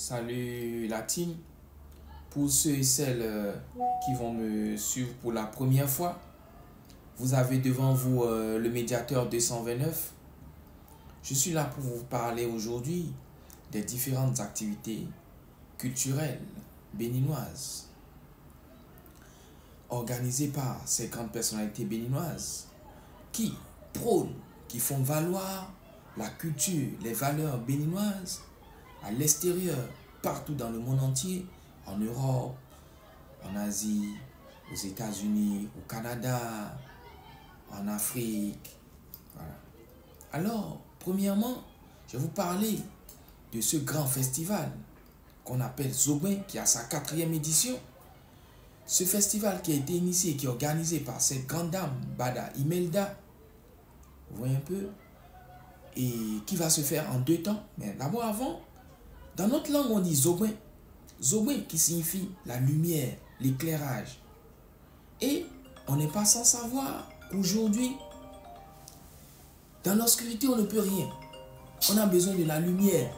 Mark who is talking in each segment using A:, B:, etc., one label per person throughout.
A: Salut la. Pour ceux et celles euh, qui vont me suivre pour la première fois, vous avez devant vous euh, le médiateur 229. Je suis là pour vous parler aujourd'hui des différentes activités culturelles béninoises organisées par ces grandes personnalités béninoises qui prônent, qui font valoir la culture, les valeurs béninoises à l'extérieur, partout dans le monde entier, en Europe, en Asie, aux États-Unis, au Canada, en Afrique. Voilà. Alors, premièrement, je vais vous parler de ce grand festival qu'on appelle Zobin, qui a sa quatrième édition. Ce festival qui a été initié, qui est organisé par cette grande dame, Bada Imelda, vous voyez un peu, et qui va se faire en deux temps. Mais d'abord, avant, dans notre langue, on dit Zobin. Zobin qui signifie la lumière, l'éclairage. Et on n'est pas sans savoir qu'aujourd'hui, dans l'obscurité, on ne peut rien. On a besoin de la lumière.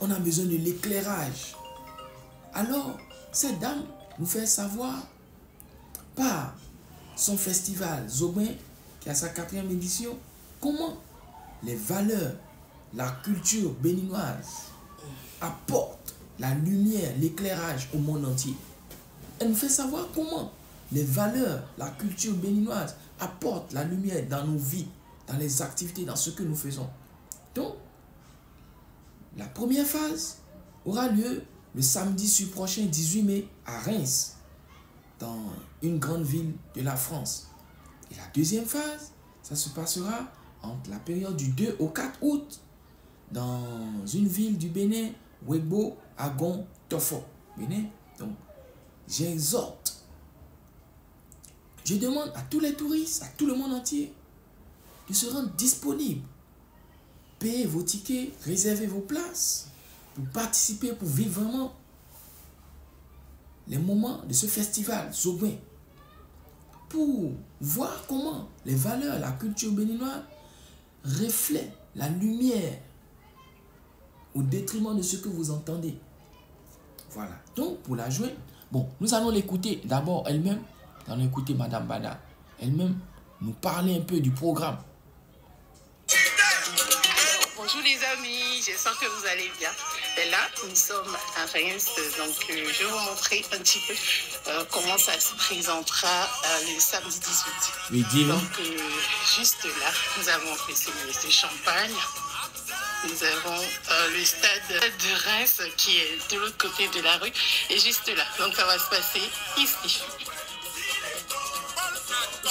A: On a besoin de l'éclairage. Alors, cette dame nous fait savoir par son festival Zobin, qui a sa quatrième édition, comment les valeurs, la culture béninoise apportent la lumière, l'éclairage au monde entier. Elle nous fait savoir comment les valeurs, la culture béninoise apportent la lumière dans nos vies, dans les activités, dans ce que nous faisons. Donc, la première phase aura lieu le samedi prochain 18 mai à Reims, dans une grande ville de la France. Et la deuxième phase, ça se passera entre la période du 2 au 4 août dans une ville du Bénin, Webo, Agon, Tofo. Donc, j'exhorte, je demande à tous les touristes, à tout le monde entier, de se rendre disponible. Payez vos tickets, réservez vos places pour participer, pour vivre vraiment les moments de ce festival Zobin. Pour voir comment les valeurs, la culture béninoise reflètent la lumière au détriment de ce que vous entendez. Voilà. Donc, pour la jouer, bon, nous allons l'écouter d'abord elle-même. Nous allons écouter Madame Bada elle-même nous parler un peu du programme.
B: Bonjour les amis, j'espère que vous allez bien. Et là, nous sommes à Reims, donc euh, je vais vous montrer un petit peu euh, comment ça se présentera euh, le samedi 18.
A: Oui, dis-le.
B: Donc, juste là, nous avons fait ce, ce champagne. Nous avons euh, le stade de Reims qui est de l'autre côté de la rue et juste là. Donc, ça va se passer ici.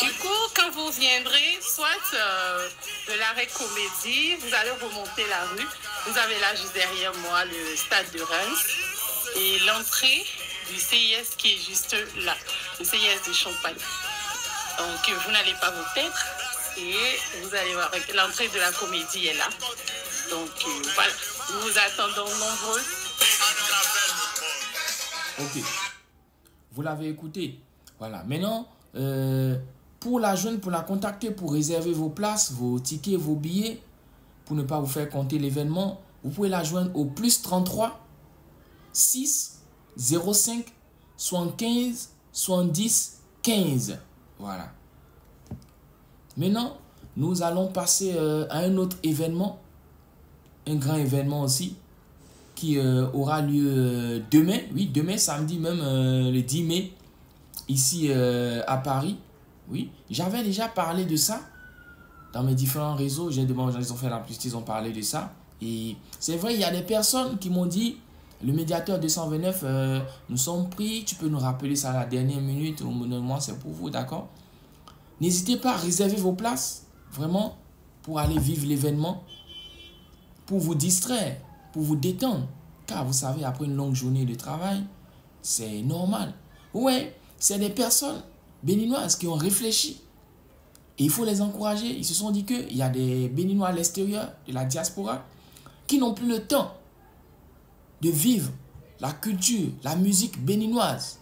B: Du coup, quand vous viendrez, soit euh, de l'arrêt comédie, vous allez remonter la rue. Vous avez là juste derrière moi le stade de Reims et l'entrée du CIS qui est juste là, le CIS de Champagne. Donc, vous n'allez pas vous perdre et vous allez voir l'entrée de la comédie est là. Donc, euh, voilà, nous vous attendons nombreux.
A: Ok. Vous l'avez écouté. Voilà. Maintenant, euh, pour la jeune, pour la contacter, pour réserver vos places, vos tickets, vos billets, pour ne pas vous faire compter l'événement, vous pouvez la joindre au plus 33 6 05 75 70 15. Voilà. Maintenant, nous allons passer euh, à un autre événement, un grand événement aussi, qui euh, aura lieu euh, demain, oui, demain, samedi même, euh, le 10 mai, ici à Paris. Oui, j'avais déjà parlé de ça dans mes différents réseaux. J'ai demandé, ils ont fait la plus, ils ont parlé de ça. Et c'est vrai, il y a des personnes qui m'ont dit, le médiateur 229, euh, nous sommes pris, tu peux nous rappeler ça à la dernière minute, au moment, c'est pour vous, d'accord? N'hésitez pas à réserver vos places, vraiment, pour aller vivre l'événement, pour vous distraire, pour vous détendre. Car vous savez, après une longue journée de travail, c'est normal. Ouais, c'est des personnes béninoises qui ont réfléchi. Et il faut les encourager. Ils se sont dit qu'il y a des béninois à l'extérieur de la diaspora qui n'ont plus le temps de vivre la culture, la musique béninoise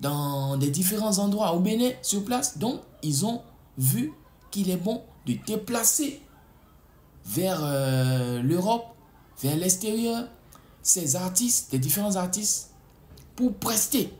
A: dans des différents endroits au Bénin sur place. Donc, ils ont vu qu'il est bon de déplacer vers euh, l'Europe, vers l'extérieur, ces artistes, les différents artistes, pour prester